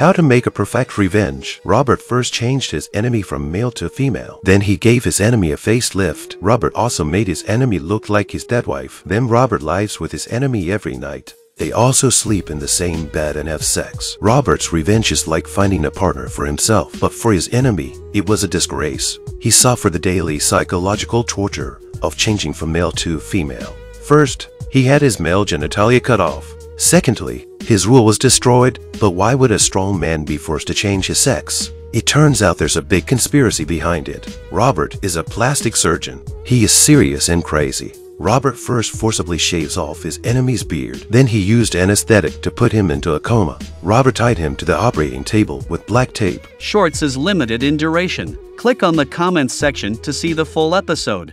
How to make a perfect revenge. Robert first changed his enemy from male to female. Then he gave his enemy a facelift. Robert also made his enemy look like his dead wife. Then Robert lives with his enemy every night. They also sleep in the same bed and have sex. Robert's revenge is like finding a partner for himself, but for his enemy, it was a disgrace. He suffered the daily psychological torture of changing from male to female. First, he had his male genitalia cut off. Secondly, his rule was destroyed, but why would a strong man be forced to change his sex? It turns out there's a big conspiracy behind it. Robert is a plastic surgeon. He is serious and crazy. Robert first forcibly shaves off his enemy's beard. Then he used anesthetic to put him into a coma. Robert tied him to the operating table with black tape. Shorts is limited in duration. Click on the comments section to see the full episode.